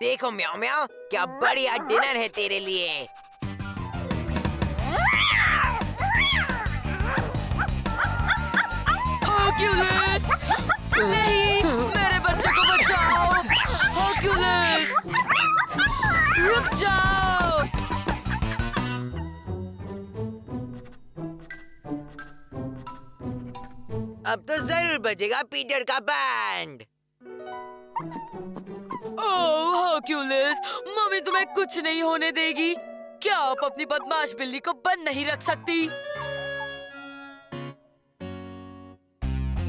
देखो म्याओ म्याओ क्या बढ़िया डिनर है तेरे लिए! नहीं मेरे बच्चे को बचाओ Hercules! रुक जाओ अब तो ज़रूर बजेगा पीटर का बैंड ओह हर्क्यूलिस मम्मी तुम्हें कुछ नहीं होने देगी क्या आप अपनी बदमाश बिल्ली को बंद नहीं रख सकती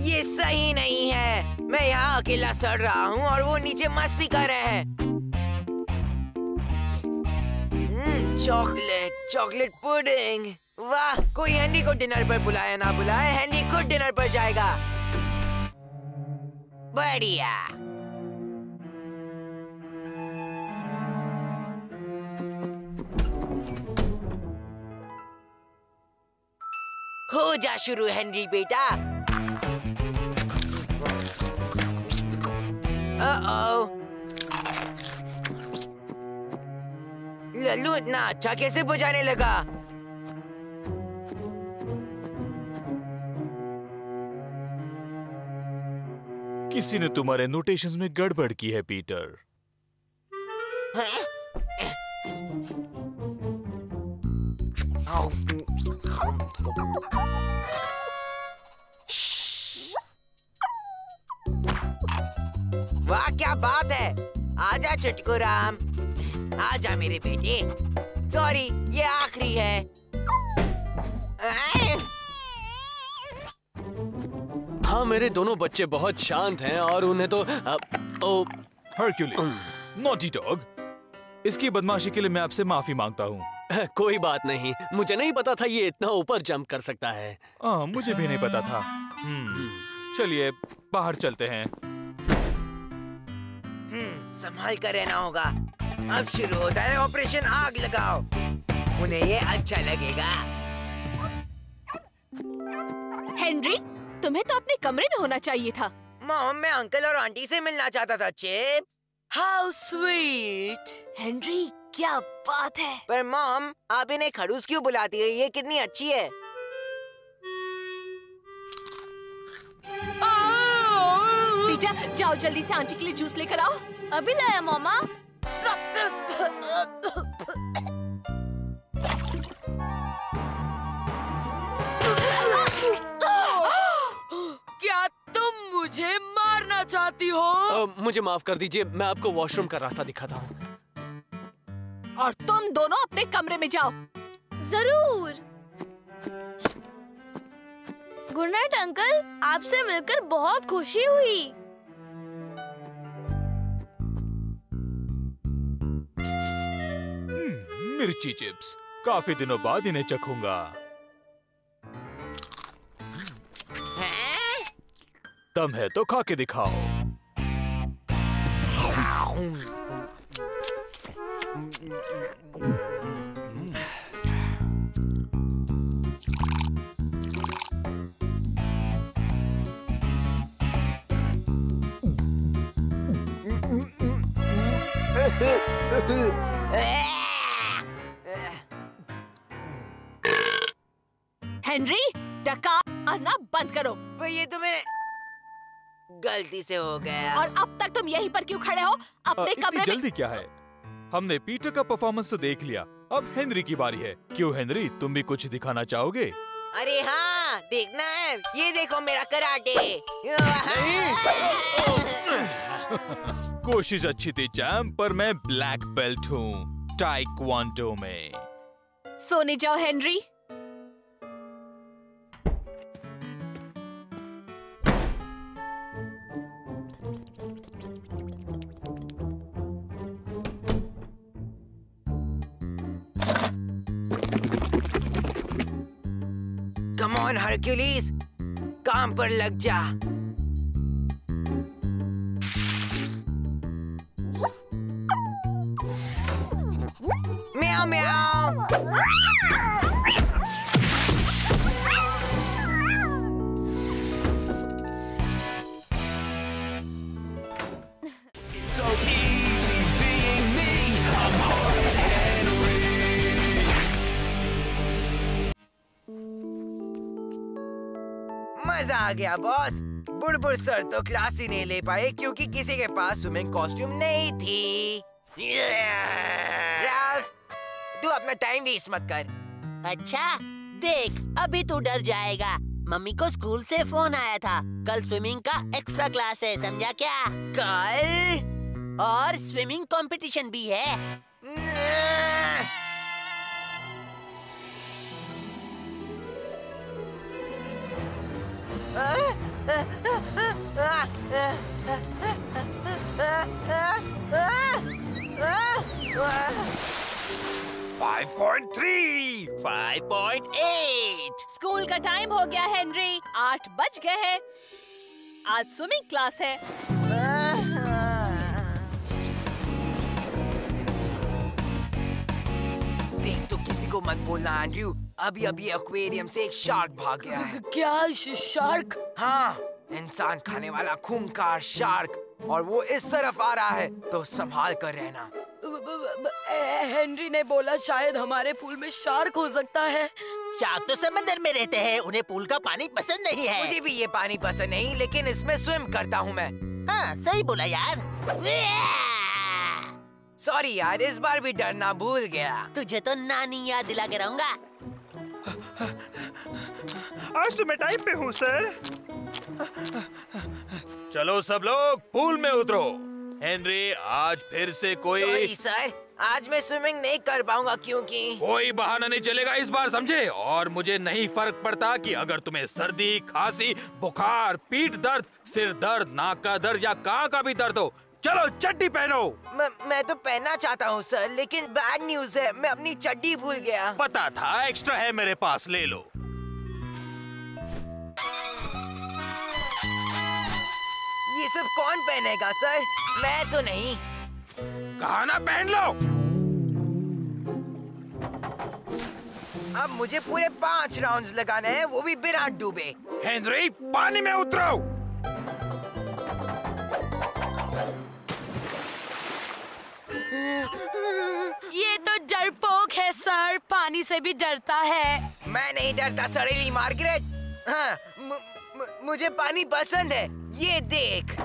ये सही नहीं है मैं यहाँ अकेला सड़ रहा हूँ और वो नीचे मस्ती कर रहे हैं हम्म, चॉकलेट चॉकलेट पुडिंग वाह कोई हैंडी को डिनर पर बुलाया ना बुलाए हैंडी खुद डिनर पर जाएगा बढ़िया हो जा शुरू हेनरी बेटा। लल्लू इतना अच्छा कैसे बुझाने लगा? किसी ने तुम्हारे नोटेशंस में गड़बड़ की है पीटर वाह क्या बात है। आजा चुटकू राम। आजा मेरे बेटे। सॉरी ये आखिरी है। हाँ मेरे दोनों बच्चे बहुत शांत हैं और उन्हें तो अ, ओ, हर्क्यूलिस नॉटी डॉग इसकी बदमाशी के लिए मैं आपसे माफ़ी माँगता हूँ। कोई बात नहीं। मुझे नहीं पता था ये इतना ऊपर जंप कर सकता है। हाँ मुझे भी नहीं पता था। हम्म, चलिए बाहर चलते हैं। हम्म, संभाल कर रहना होगा। अब शुरू होता है ऑपरेशन आग लगाओ। उन्हें ये अच्छा लगेगा। हेनरी तुम्हें तो अपने कमरे में होना चाहिए था। मॉम मैं अंकल और आंटी से मिलना चाहता था चिप। How sweet. हेनरी क्या बात है? पर मॉम आप इन्हें खड़ूस क्यों बुलाती है? ये कितनी अच्छी है। बेटा जाओ जल्दी से आंटी के लिए जूस लेकर आओ। अभी लाया मामा। क्या तुम मुझे मारना चाहती हो? अ, मुझे माफ़ कर दीजिए मैं आपको वॉशरूम का रास्ता दिखाता हूँ। और तुम दोनों अपने कमरे में जाओ। ज़रूर। Good night uncle. आपसे मिलकर बहुत खुशी हुई। हम्म, मिर्ची चिप्स। काफ़ी दिनों बाद इन्हें चखूँगा? दम है तो खा के दिखाओ। हेनरी डका आना बंद करो। ये तो मैंने गलती से हो गया। और अब तक तुम यहीं पर क्यों खड़े हो? अपने कमरे में जल्दी क्या है? हमने पीटर का परफॉर्मेंस तो देख लिया। अब हेनरी की बारी है। क्यों हेनरी? तुम भी कुछ दिखाना चाहोगे? अरे हाँ देखना है। ये देखो मेरा कराटे। कोशिश अच्छी थी चैम पर मैं ब्लैक बेल्ट हूँ। टाइक्वांडो में। सोने जाओ हेनरी। On Hercules? काम पर लग जा। आ गया बॉस बुड़बुड़ सर तो क्लास ही नहीं ले पाए क्योंकि किसी के पास स्विमिंग कॉस्ट्यूम नहीं थी। राल्फ तू अपना टाइम वेस्ट मत कर। अच्छा देख अभी तू डर जाएगा। मम्मी को स्कूल से फ़ोन आया था। कल स्विमिंग का एक्स्ट्रा क्लास है समझा क्या? कल? और स्विमिंग कंपटीशन भी है। फाइव पॉइंट थ्री 5.8 स्कूल का टाइम हो गया हेनरी आठ बज गए हैं। आज स्विमिंग क्लास है। देख तो किसी को मत बोलना एंड्रयू अभी अभी एक्वेरियम से एक शार्क भाग गया है। क्या शार्क? हाँ इंसान खाने वाला खूंखार शार्क। और वो इस तरफ़ आ रहा है तो संभाल कर रहना। हेनरी ने बोला शायद हमारे पूल में शार्क हो सकता है। शार्क तो समंदर में रहते हैं उन्हें पूल का पानी पसंद नहीं है। मुझे भी ये पानी पसंद नहीं लेकिन इसमें स्विम करता हूँ मैं। हाँ सही बोला यार। सॉरी यार इस बार भी डरना भूल गया। तुझे तो नानी याद दिला के रहूँगा। आज तो मैं टाइम पे हूँ सर। चलो सब लोग पूल में उतरो। हेनरी आज फिर से कोई सॉरी सर आज मैं स्विमिंग नहीं कर पाऊँगा क्योंकि कोई बहाना नहीं चलेगा इस बार समझे? और मुझे नहीं फ़र्क पड़ता कि अगर तुम्हें सर्दी खांसी बुखार पीठ दर्द सिर दर्द नाक का दर्द या कहाँ का भी दर्द हो चलो चड्डी पहनो। मैं, मैं तो पहनना चाहता हूँ सर लेकिन बैड न्यूज़ है मैं अपनी चड्डी भूल गया। पता था एक्स्ट्रा है मेरे पास ले लो। ये सब कौन पहनेगा सर? मैं तो नहीं। कहा ना पहन लो। अब मुझे पूरे पाँच राउंड्स लगाने हैं वो भी बिना डूबे। हेनरी पानी में उतरो। ये तो डरपोक है सर। पानी से भी डरता है। मैं नहीं डरता सड़ेली मार्गरेट। हाँ मु- मु- मुझे पानी पसंद है। ये देख।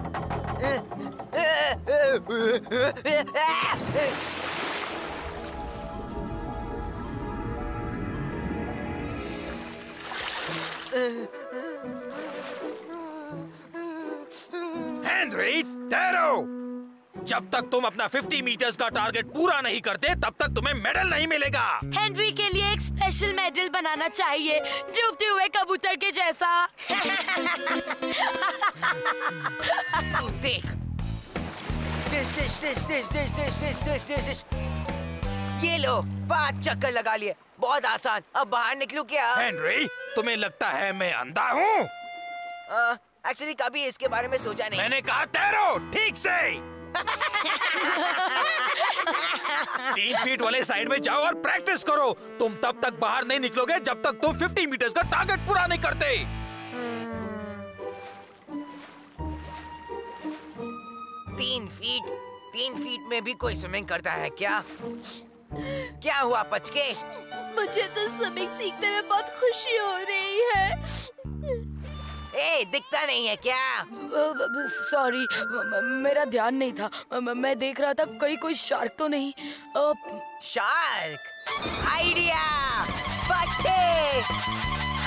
हेनरी ठहरो जब तक तुम अपना 50 मीटर्स का टारगेट पूरा नहीं करते तब तक तुम्हें मेडल नहीं मिलेगा हेनरी के लिए एक स्पेशल मेडल बनाना चाहिए डूबते हुए कबूतर के जैसा देख ये लो पाँच चक्कर लगा लिए बहुत आसान अब बाहर निकलू क्या हेनरी तुम्हें लगता है मैं अंधा हूँ एक्चुअली कभी इसके बारे में सोचा नहीं मैंने कहा तैरो ठीक से तीन फीट वाले साइड में जाओ और प्रैक्टिस करो। तुम तब तक बाहर नहीं निकलोगे जब तक तुम 50 मीटर्स का टारगेट पूरा नहीं करते। तीन फीट तीन फीट में भी कोई स्विमिंग करता है क्या? क्या हुआ पचके? मुझे तो स्विमिंग सीखने में बहुत खुशी हो रही है। ए दिखता नहीं है क्या? सॉरी मेरा ध्यान नहीं था। म- मैं देख रहा था कहीं कोई शार्क तो नहीं। शार्क? आइडिया! फटे!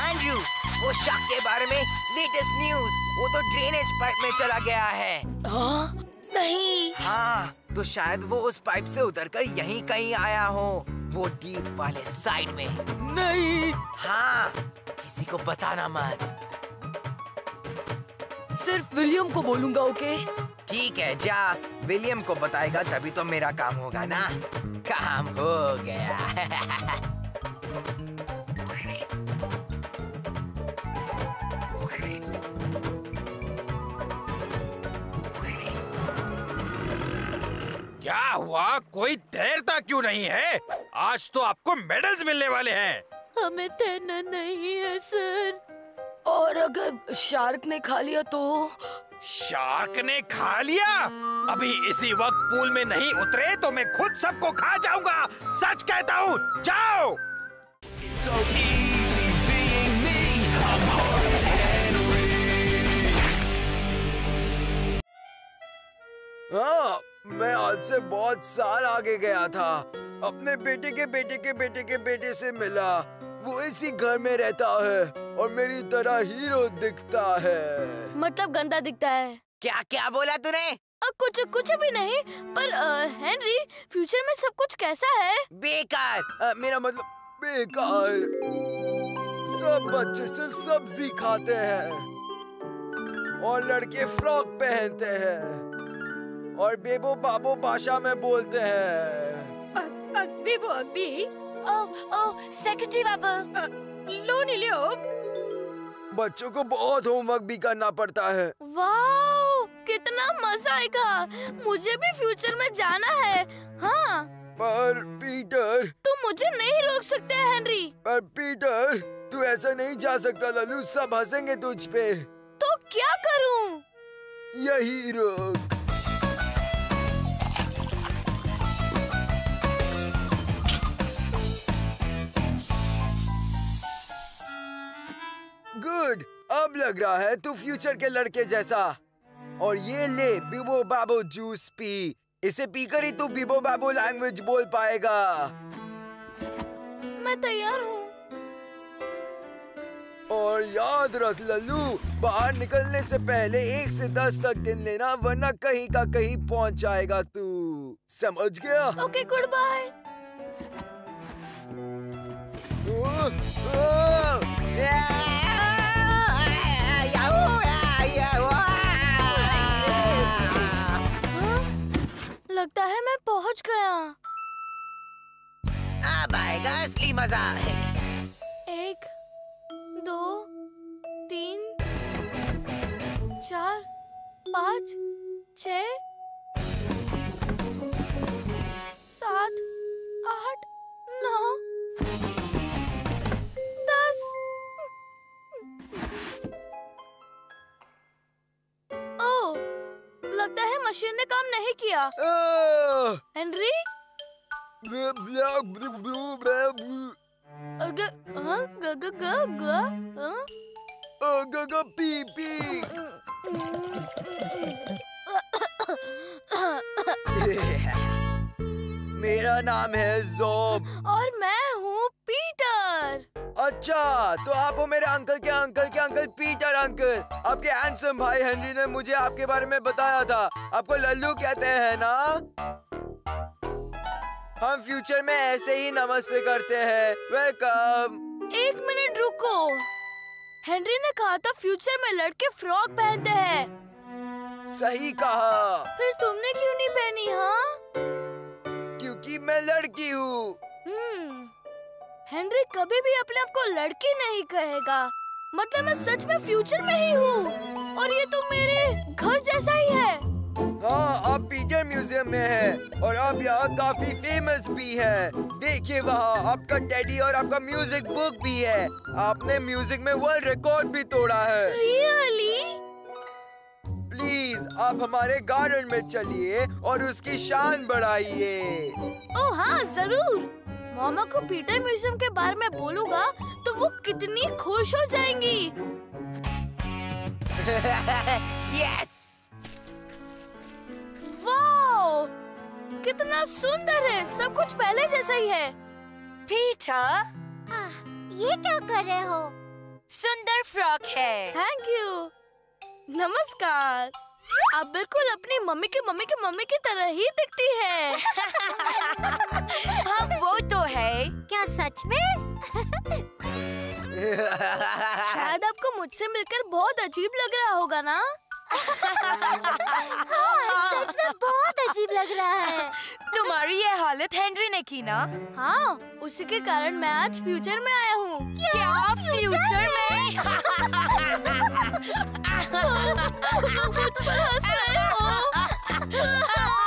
एंड्रयू वो शार्क के बारे में लेटेस्ट न्यूज़ वो तो ड्रेनेज पाइप में चला गया है। हाँ? नहीं। हाँ तो शायद वो उस पाइप से उतरकर यहीं कहीं आया हो वो डीप वाले साइड में। नहीं। हाँ किसी को बताना मत। सिर्फ़ विलियम को बोलूँगा ओके? ठीक है जा। विलियम को बताएगा तभी तो मेरा काम होगा ना? काम हो गया। क्या हुआ? कोई तैरता क्यों नहीं है? आज तो आपको मेडल्स मिलने वाले हैं। हमें तैरना नहीं है सर। और अगर शार्क ने खा लिया तो? शार्क ने खा लिया? अभी इसी वक्त पूल में नहीं उतरे तो मैं खुद सबको खा जाऊँगा। सच कहता हूँ जाओ। आ, हाँ, मैं आज से बहुत साल आगे गया था। अपने बेटे के बेटे के बेटे के बेटे से मिला। वो इसी घर में रहता है और मेरी तरह हीरो दिखता है। मतलब गंदा दिखता है। क्या क्या बोला तूने? कुछ कुछ भी नहीं पर अ, हेनरी फ्यूचर में सब कुछ कैसा है? बेकार। अ, मेरा मतलब बेकार। सब बच्चे सिर्फ़ सब्ज़ी खाते हैं और लड़के फ्रॉक पहनते हैं और बेबो बाबो भाषा में बोलते हैं। अगबी वो अगबी सेक्रेटरी बाबू। लो निलियो। बच्चों को बहुत होमवर्क भी करना पड़ता है। वाओ कितना मज़ा आएगा। मुझे भी फ्यूचर में जाना है। हाँ। पर पीटर। तुम मुझे नहीं रोक सकते हेनरी। पर पीटर तू ऐसा नहीं जा सकता लल्लू सब हंसेंगे तुझ पे। तो क्या करूँ? यही रुक अब लग रहा है तू फ्यूचर के लड़के जैसा। और ये ले बिबो बाबो जूस पी। इसे पीकर ही तू बिबो बाबो लैंग्वेज बोल पाएगा। मैं तैयार हूँ। और याद रख लल्लू बाहर निकलने से पहले एक से दस तक गिन लेना वरना कहीं का कहीं पहुँच जाएगा तू। समझ गया? Okay good bye. लगता है मैं पहुँच गया। अब आएगा असली मज़ा। एक दो तीन चार पाँच छ सात आठ नौ लगता है मशीन ने काम नहीं किया। Henry P P. मेरा नाम है जोब। और मैं अच्छा तो आप हो मेरे अंकल के अंकल के अंकल पीटर अंकल। आपके हैंडसम भाई हेनरी ने मुझे आपके बारे में बताया था। आपको लल्लू कहते हैं ना? हम फ्यूचर में ऐसे ही नमस्ते करते हैं। वेलकम एक मिनट रुको। हेनरी ने कहा था फ्यूचर में लड़के फ्रॉक पहनते हैं। सही कहा। फिर तुमने क्यों नहीं पहनी हाँ? क्योंकि मैं लड़की हूँ। हम्म। हेनरी कभी भी अपने आप को लड़की नहीं कहेगा। मतलब मैं सच में फ्यूचर में ही हूँ। और ये तो मेरे घर जैसा ही है। हाँ आप पीटर म्यूज़ियम में हैं और आप यहाँ काफ़ी फ़ेमस भी हैं। देखिए वहाँ आपका टेडी और आपका म्यूज़िक बुक भी है। आपने म्यूज़िक में वर्ल्ड रिकॉर्ड भी तोड़ा है। रियली प्लीज़ आप हमारे गार्डन में चलिए और उसकी शान बढ़ाइए। ओ हाँ ज़रूर। मामा को पीटर म्यूज़ियम के बारे में बोलूँगा तो वो कितनी खुश हो जाएँगी। Yes wow! कितना सुंदर है सब कुछ पहले जैसा ही है। पीटर ये क्या कर रहे हो? सुंदर फ्रॉक है। थैंक यू नमस्कार। आप बिल्कुल अपनी मम्मी की मम्मी की मम्मी की तरह ही दिखती है। हाँ वो तो है। क्या सच में? शायद आपको मुझसे मिलकर बहुत अजीब लग रहा होगा ना? हाँ, सच में बहुत अजीब लग रहा है। तुम्हारी ये हालत हेनरी ने की ना? हाँ उसी के कारण मैं आज फ्यूचर में आया हूँ। क्या क्या फ्यूचर में? तुम मुझ पर हंस रहे हो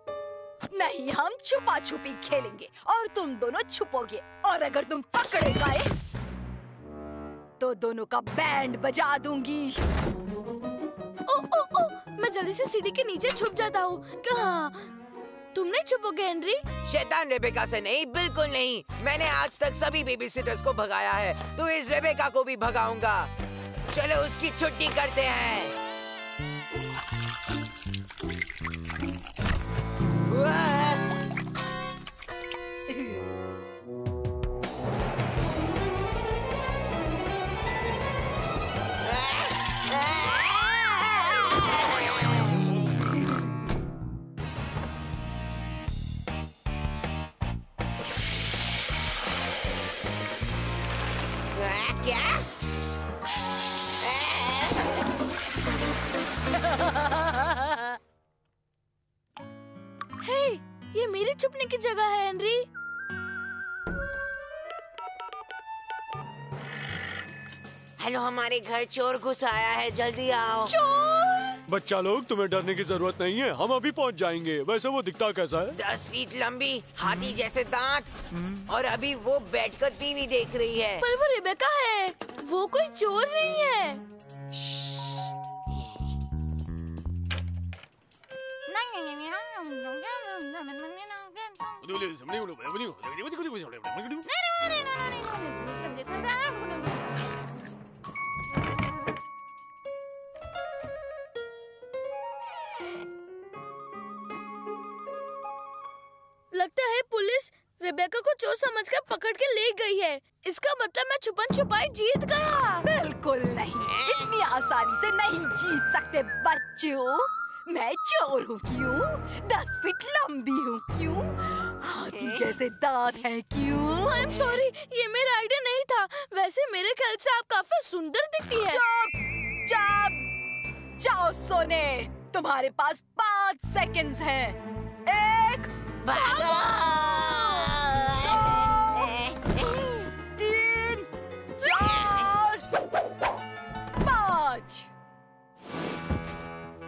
नहीं हम छुपा छुपी खेलेंगे और तुम दोनों छुपोगे। और अगर तुम पकड़े गए तो दोनों का बैंड बजा दूँगी। ओ ओ ओ मैं जल्दी से सीढ़ी के नीचे छुप जाता हूँ। कहा? तुम नहीं छुपोगे हेनरी शैतान रेबेका से नहीं बिल्कुल नहीं। मैंने आज तक सभी बेबी सिटर्स को भगाया है। तो इस रेबेका को भी भगाऊँगा। चलो उसकी छुट्टी करते हैं। हमारे घर चोर घुस आया है जल्दी आओ चोर बच्चा लोग तुम्हें डरने की ज़रूरत नहीं है हम अभी पहुँच जाएँगे वैसे वो दिखता कैसा है दस फीट लंबी हाथी जैसे दांत और अभी वो बैठकर टीवी देख रही है पर वो रिबेका है वो कोई चोर नहीं है लगता है पुलिस रेबेका को चोर समझकर पकड़ के ले गई है। इसका मतलब मैं छुपन छुपाई जीत गया। बिल्कुल नहीं। इतनी आसानी से नहीं जीत सकते बच्चों। मैं चोर हूँ क्यों? दस फीट लंबी हूँ क्यों? हाथी जैसे दांत है क्यों? आई एम सॉरी ये मेरा आइडिया नहीं था। वैसे मेरे ख्याल से आप काफ़ी सुंदर दिखती है। चुप चुप जाओ सोने। तुम्हारे पास पाँच सेकंड्स हैं। एक पाँच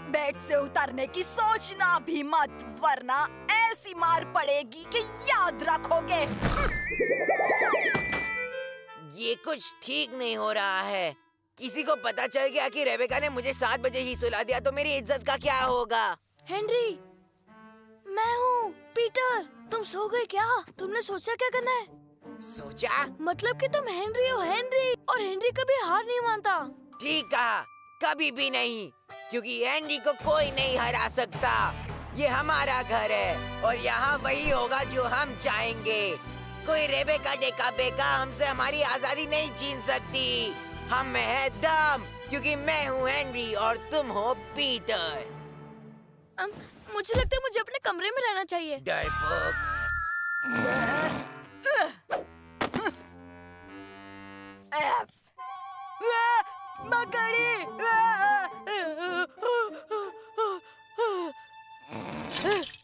बेड से उतरने की सोचना भी मत वरना ऐसी मार पड़ेगी कि याद रखोगे। ये कुछ ठीक नहीं हो रहा है। किसी को पता चल गया कि रेबेका ने मुझे सात बजे ही सुला दिया तो मेरी इज़्ज़त का क्या होगा? हेनरी मैं हूँ। पीटर तुम सो गए क्या? तुमने सोचा क्या करना है? सोचा? मतलब कि तुम हेनरी हो हेनरी और हेनरी कभी हार नहीं मानता। ठीक कहा कभी भी नहीं क्योंकि एंडी को कोई नहीं हरा सकता। ये हमारा घर है और यहाँ वही होगा जो हम चाहेंगे। कोई रेबेका डेका बेका हमसे हमारी आज़ादी नहीं छीन सकती। हम है दम क्योंकि मैं हूँ हेनरी और तुम हो पीटर। मुझे लगता है मुझे अपने कमरे में रहना चाहिए।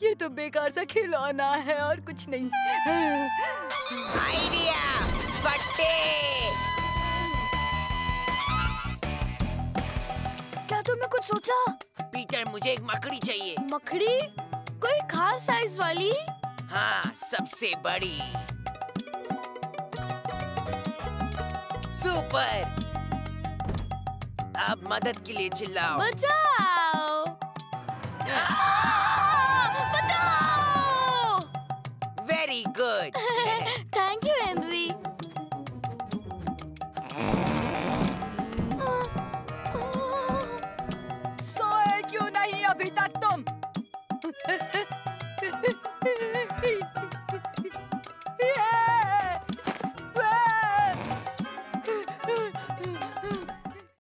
ये तो बेकार सा खिलौना है और कुछ नहीं। आइडिया फट्टे. क्या तुमने कुछ सोचा? पीटर मुझे एक मकड़ी चाहिए। मकड़ी कोई खास साइज़ वाली? हाँ सबसे बड़ी। सुपर अब मदद के लिए चिल्लाओ। बचाओ। बचाओ! Very good